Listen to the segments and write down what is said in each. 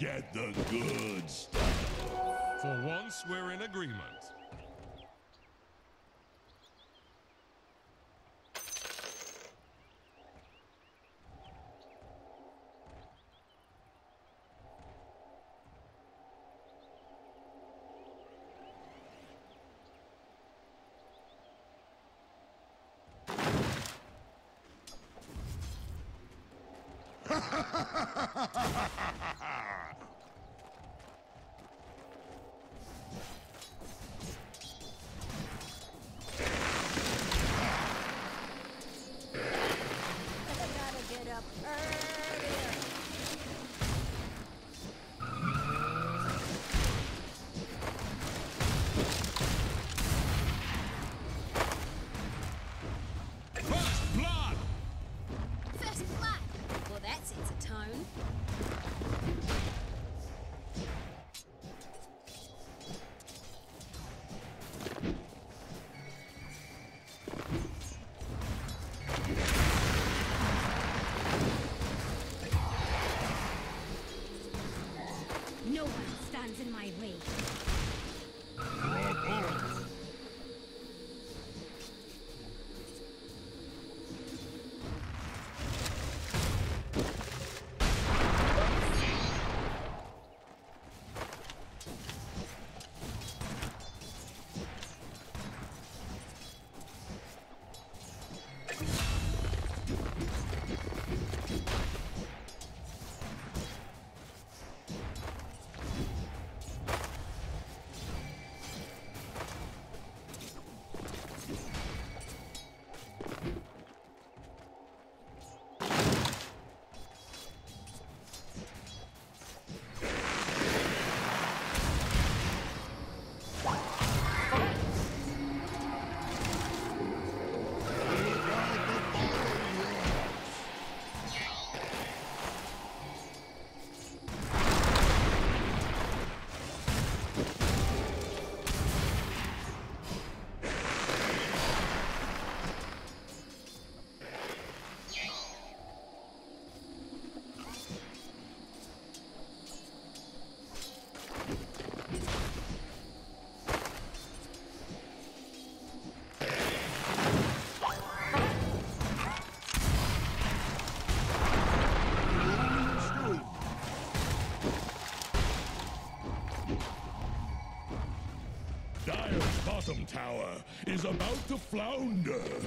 Get the good stuff. For once, we're in agreement. is about to flounder.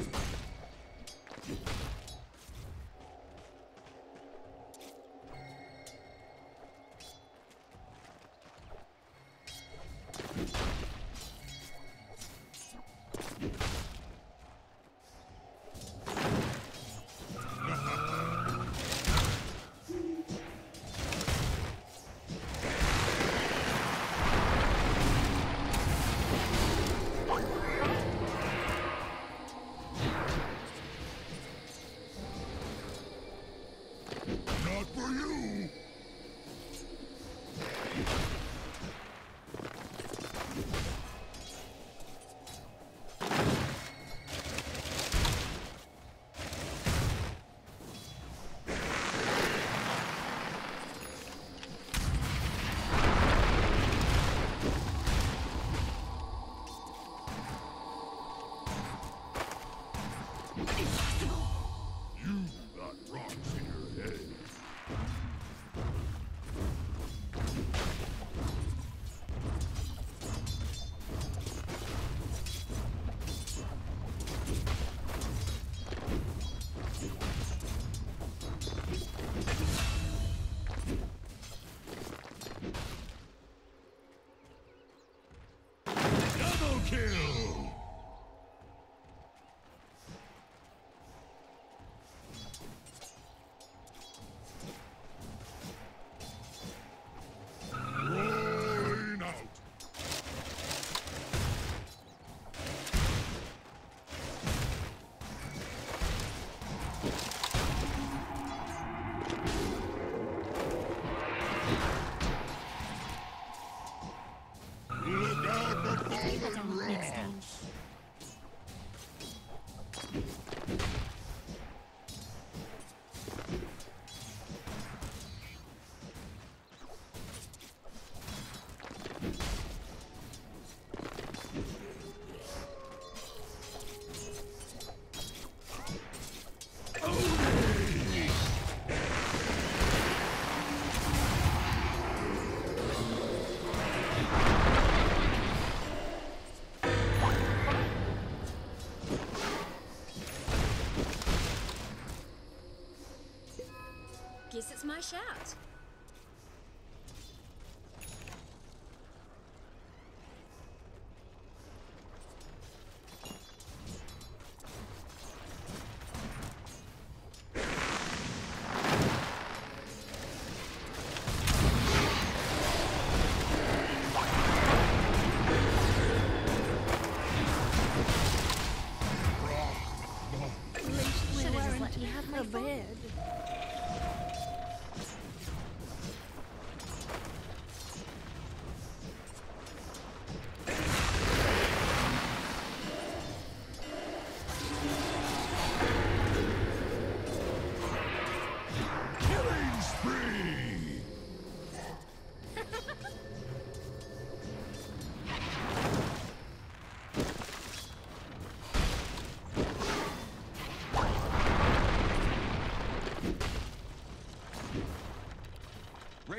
Guess it's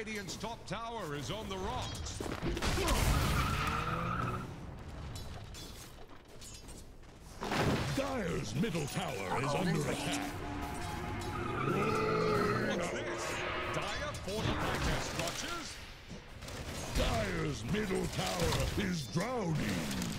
Radiant's top tower is on the rocks. Dire's middle tower is under attack. What's this? Dire fortified their structures? Dire's middle tower is drowning.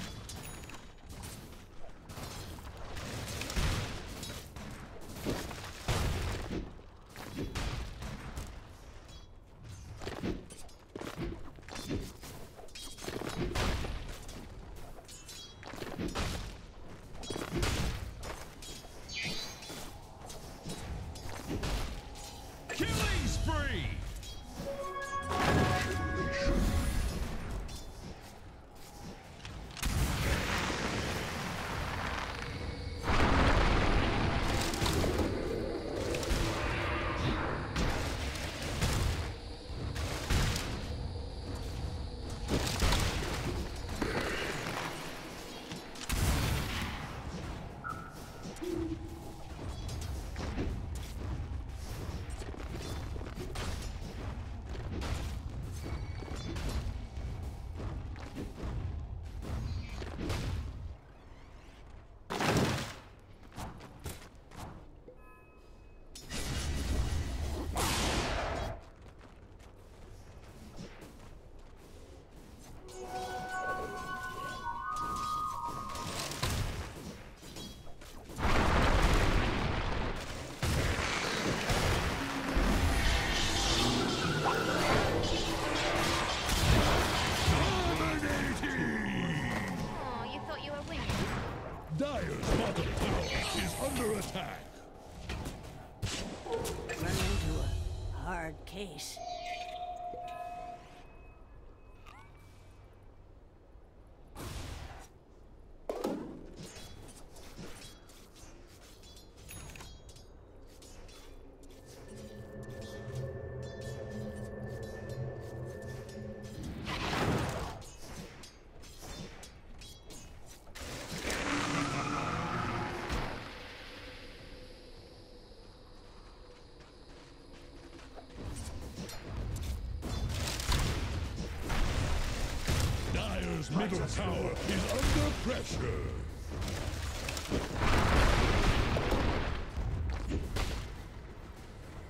Dire's middle tower is under pressure.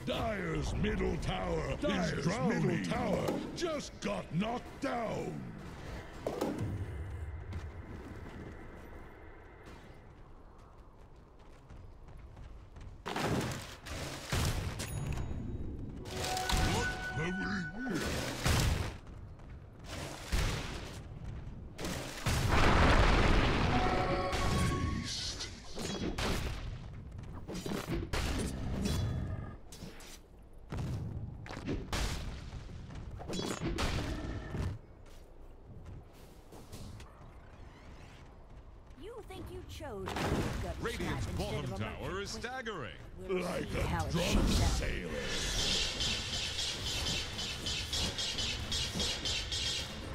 Dire's middle tower is drowning. middle tower just got knocked down. You chose to be a gut Radiant's bottom instead of a tower is staggering. We'll Like a it drunk shakes out. sailor.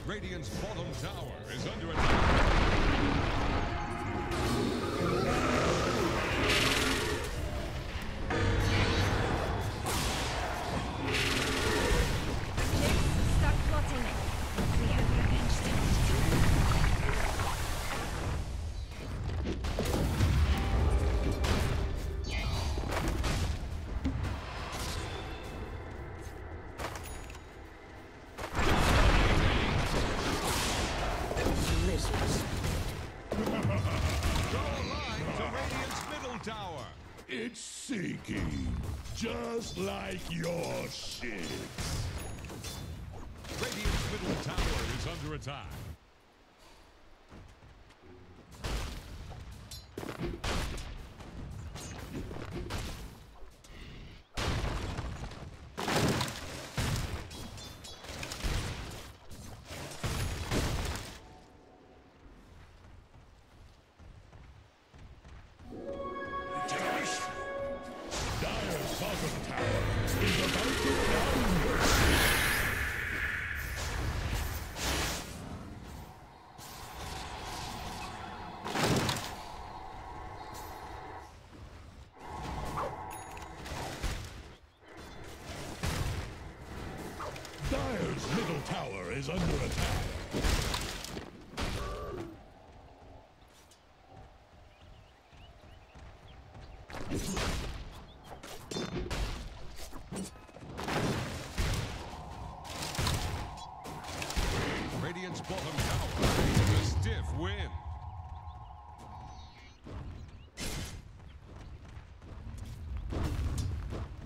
Radiant's bottom tower is under attack. Just like your ships. Radiant's middle tower is under attack.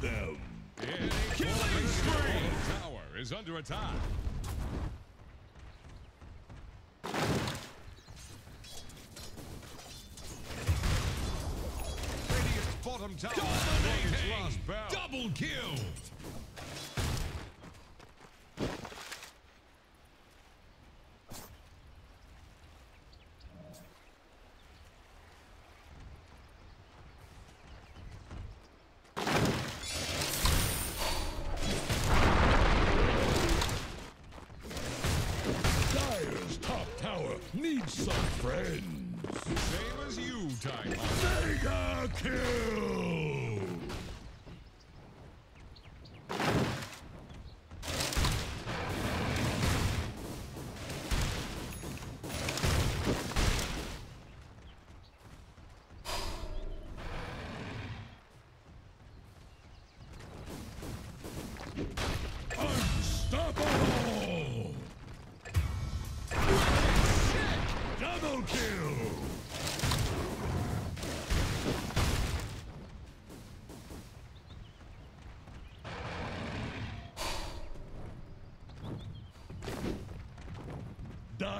Them. Killing spree! Tower is under attack. Radiant's bottom tower its last bell. Double kill! Dire's top tower needs some friends. Same as you, Time Mega kill!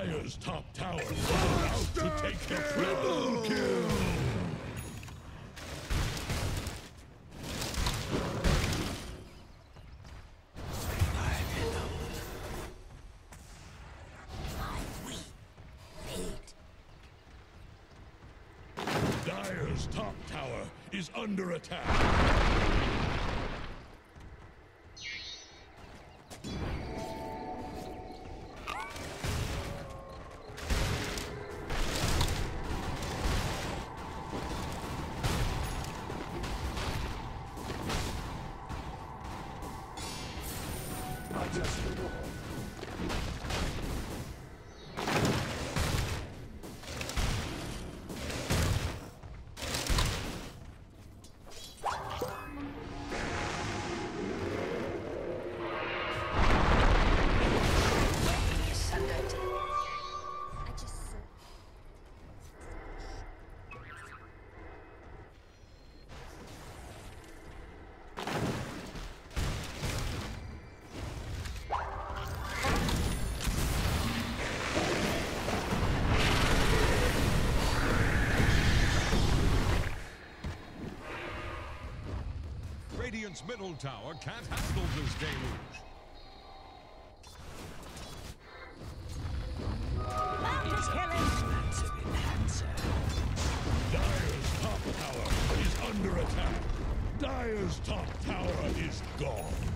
Dire's top tower is to take triple kill! Dire's top tower is under attack. Radiant's middle tower can't handle this deluge. Bound to kill him. Expensive. Dire's top tower is under attack. Dire's top tower is gone.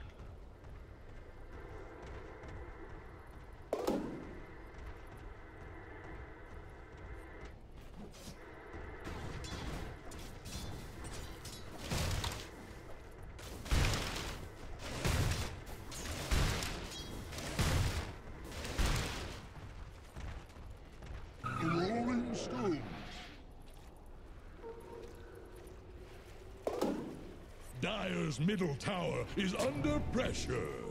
Dire's middle tower is under pressure.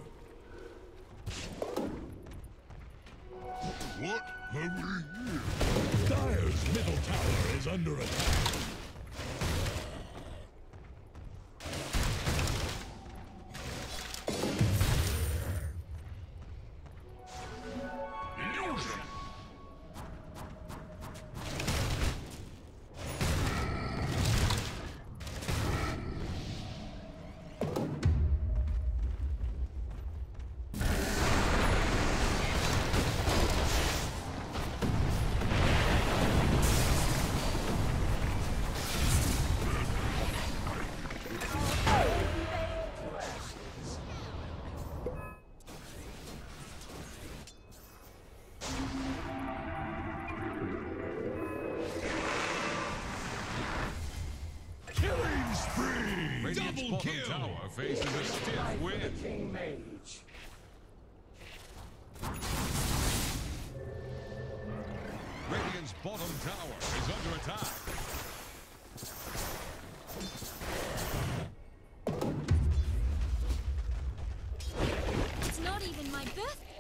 Birthday.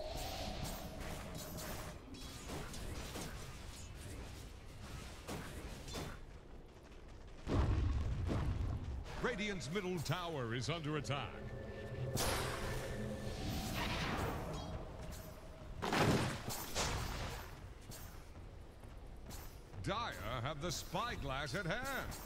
Radiant's middle tower is under attack. Dire have the spyglass at hand.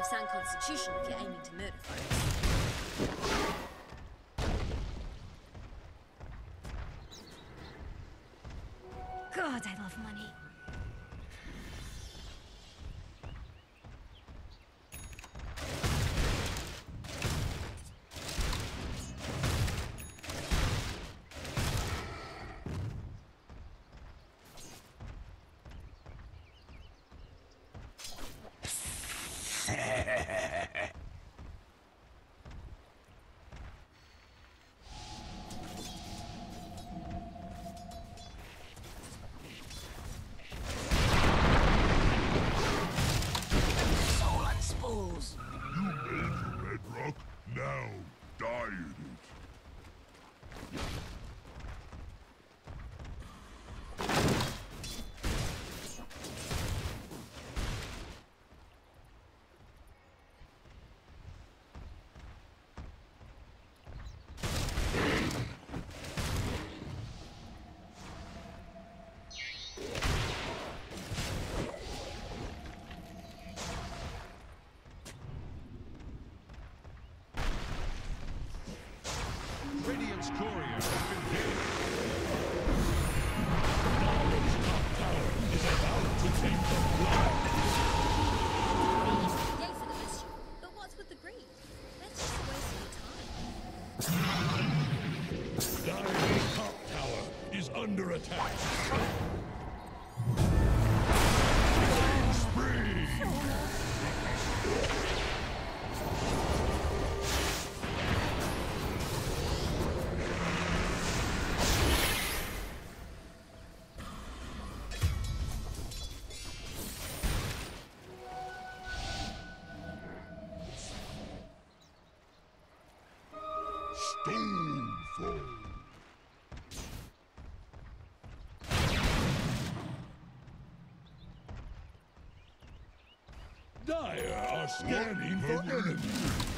Of sound constitution if you're aiming to murder folks. God, I love money. Stonefall. Dire are scanning for enemies.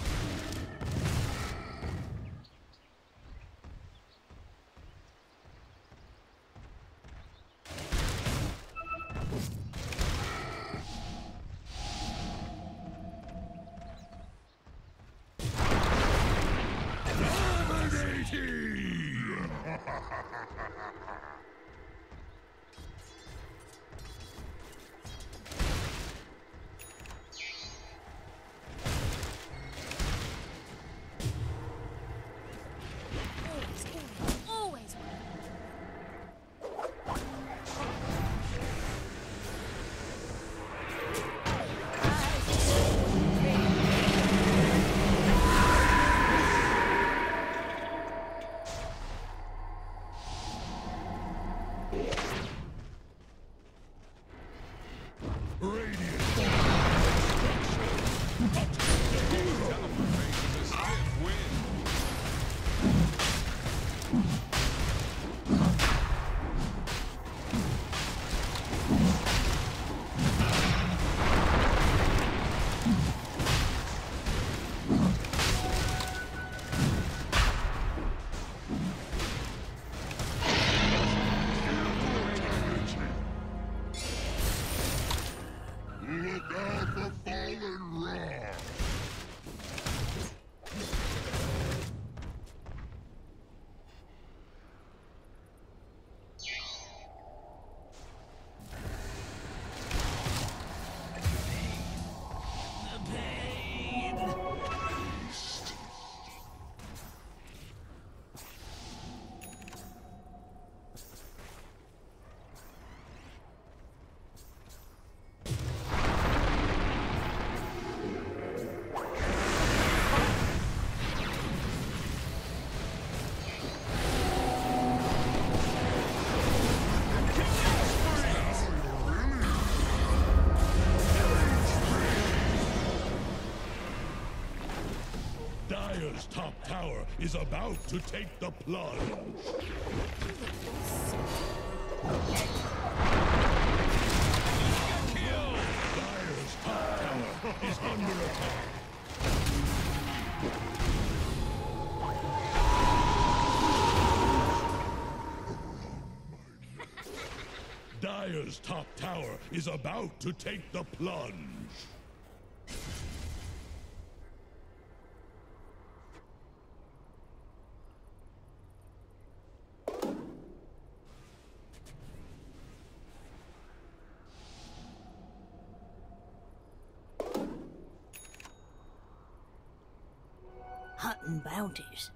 Dire's top tower is about to take the plunge. Dire's top tower is under attack. Dire's top tower is about to take the plunge. Hunting bounties.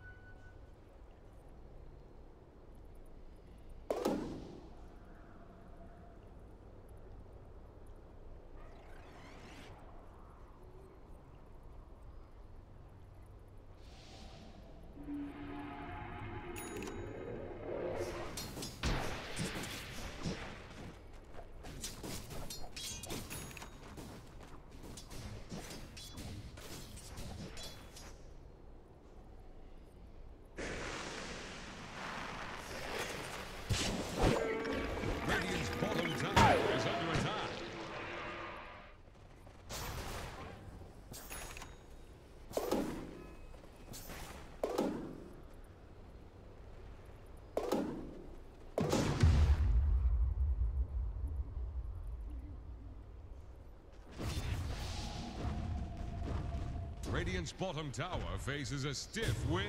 Radiant's bottom tower faces a stiff wind.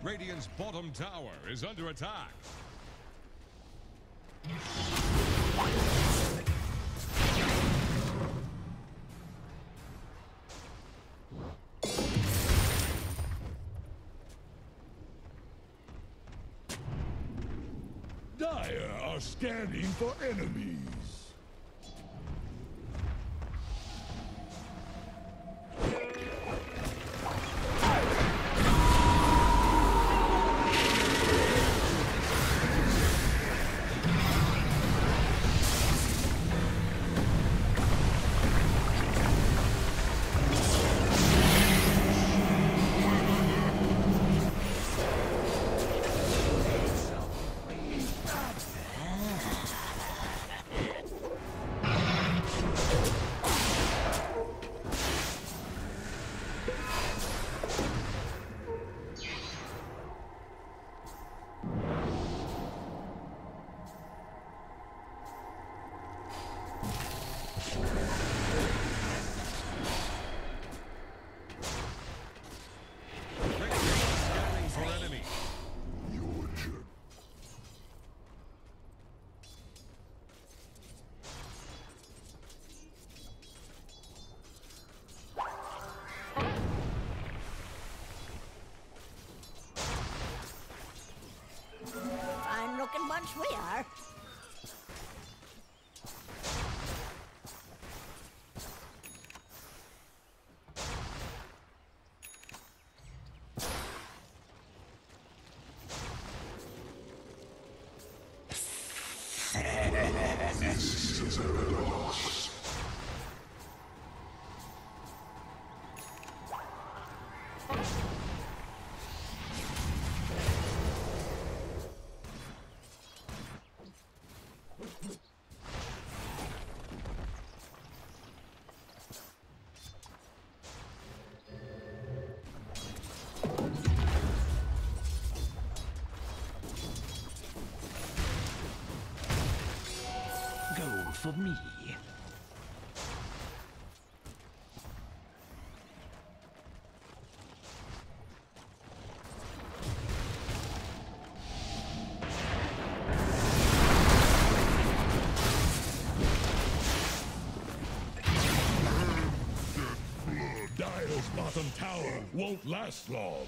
Radiant's bottom tower is under attack. Dire are scanning for enemies. seven. For me. Dire's bottom tower won't last long.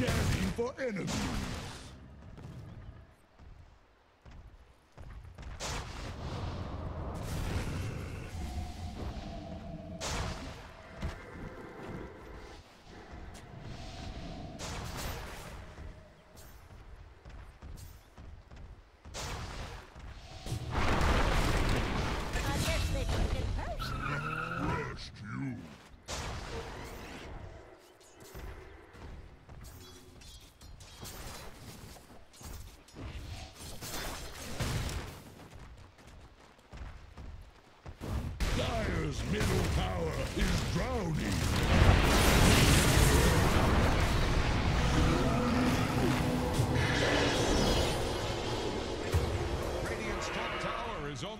gasping for energy.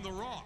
the Raw.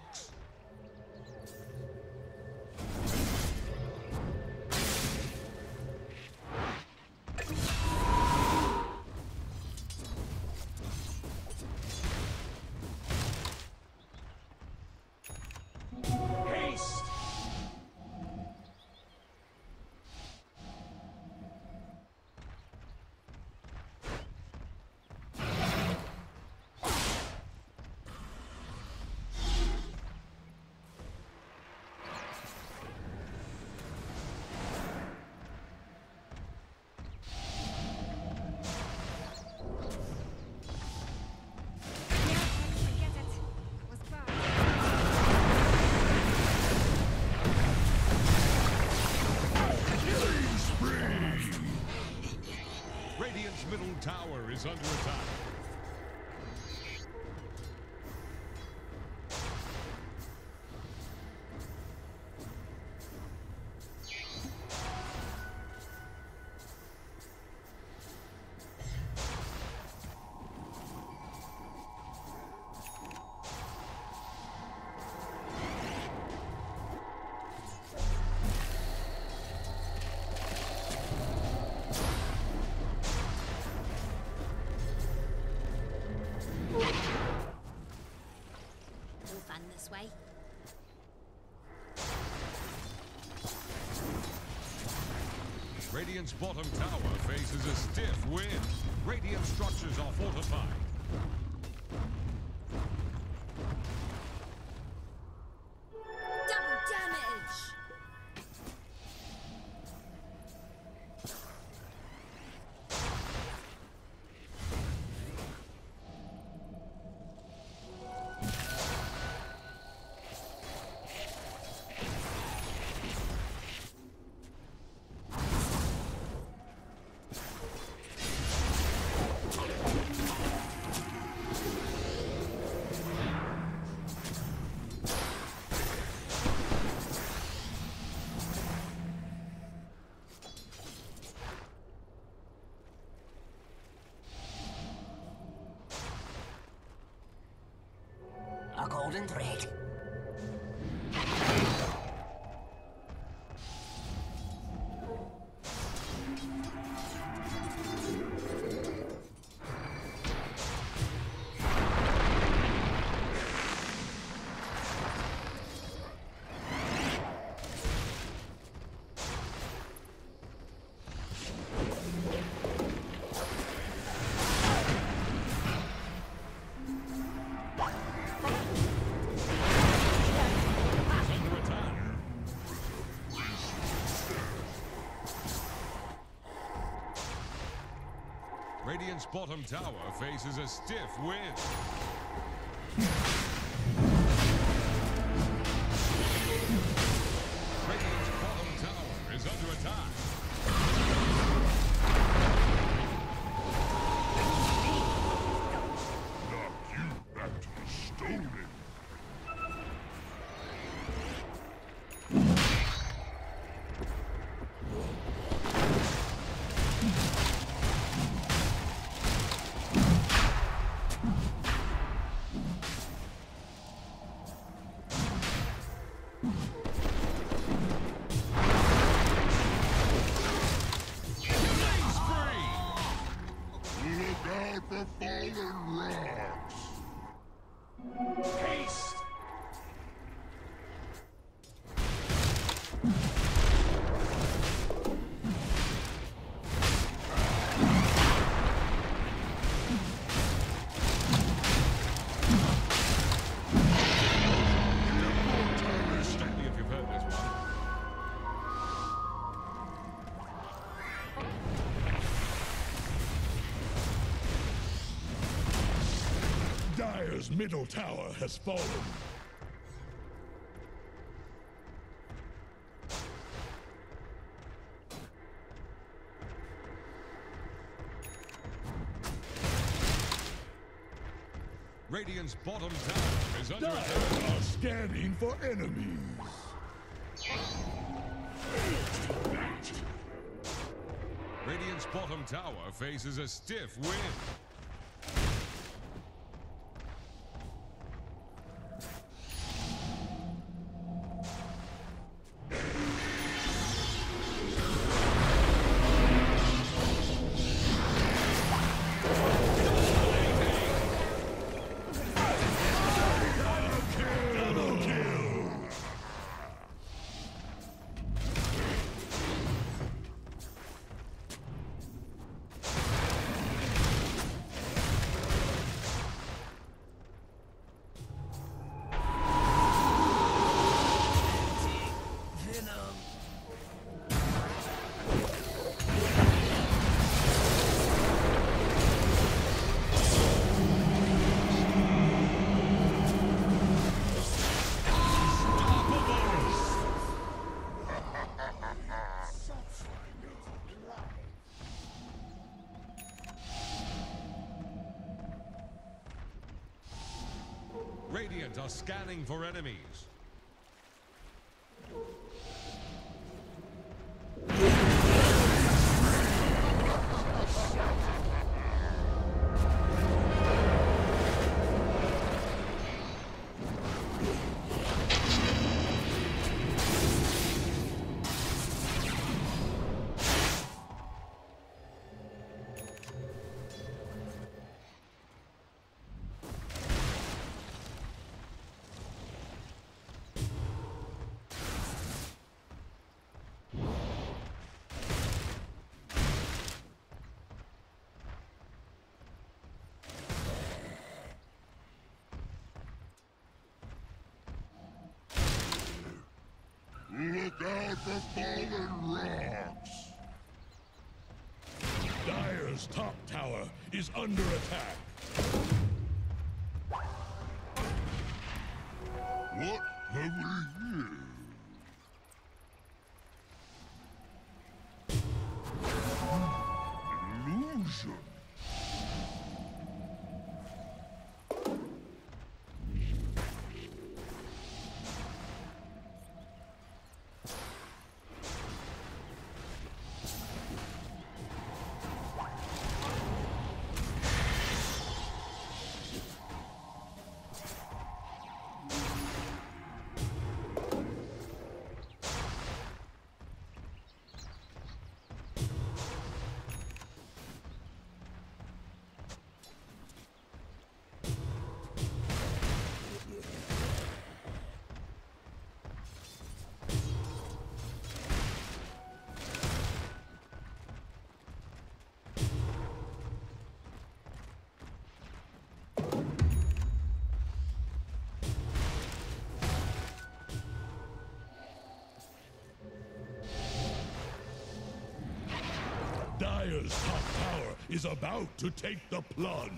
Radiant's bottom tower faces a stiff wind. Radiant structures are fortified. haven't read. Bottom tower faces a stiff wind. Dire's middle tower has fallen. Radiant's bottom tower is under attack. are scanning for enemies. Radiant's bottom tower faces a stiff wind. Scanning for enemies. For fallen rocks! Dire's top tower is under attack. Dire's top tower is about to take the plunge.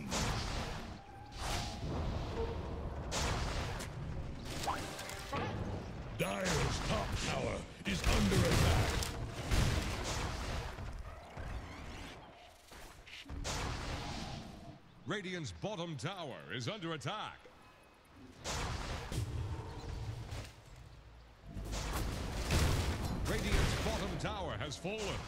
Dire's top tower is under attack. Radiant's bottom tower is under attack. Radiant's bottom tower has fallen.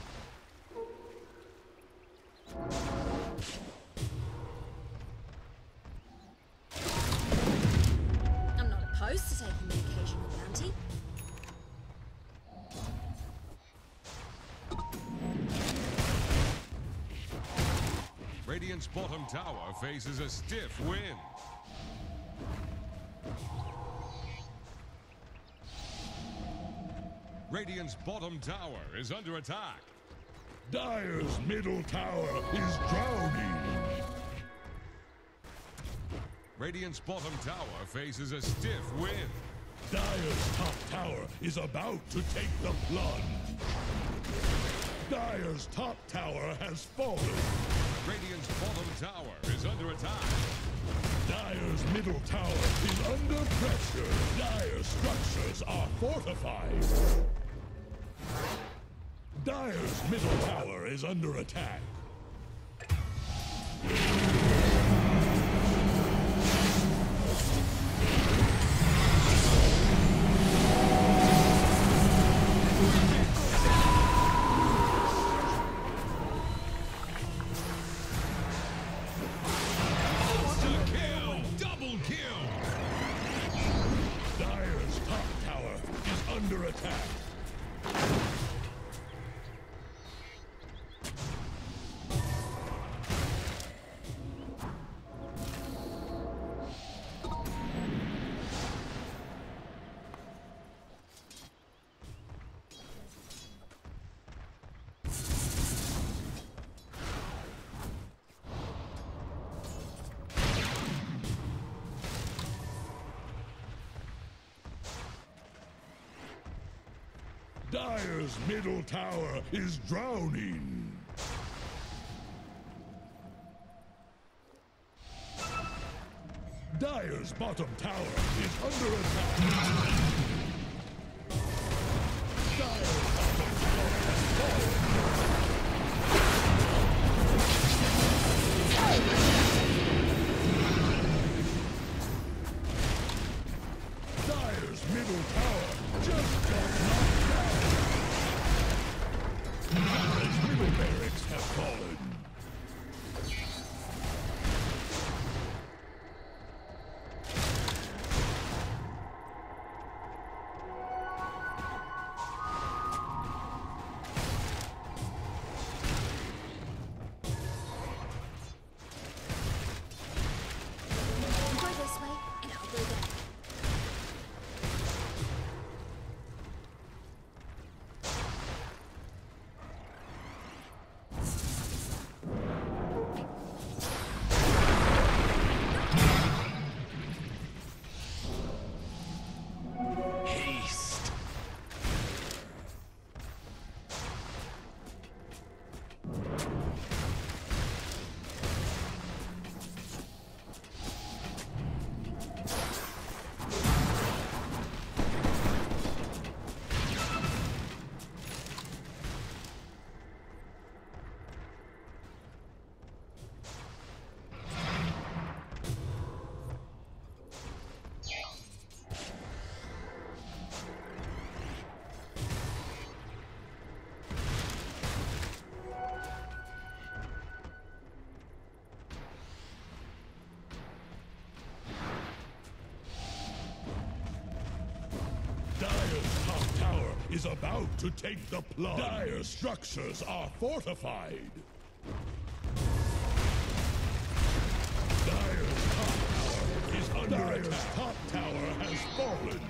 Radiant's bottom tower faces a stiff wind. Radiant's bottom tower is under attack. Dire's middle tower is drowning. Radiant's bottom tower faces a stiff wind. Dire's top tower is about to take the plunge. Dire's top tower has fallen. Radiant's bottom tower is under attack. Dire's middle tower is under pressure. Dire structures are fortified. Dire's middle tower is under attack. Middle tower is drowning. Dire's bottom tower is under attack. Is about to take the plunge. Dire structures are fortified. Dire's top tower is under Dire's attack. top tower has fallen.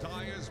Dire's